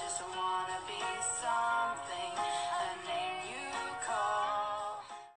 just wanna be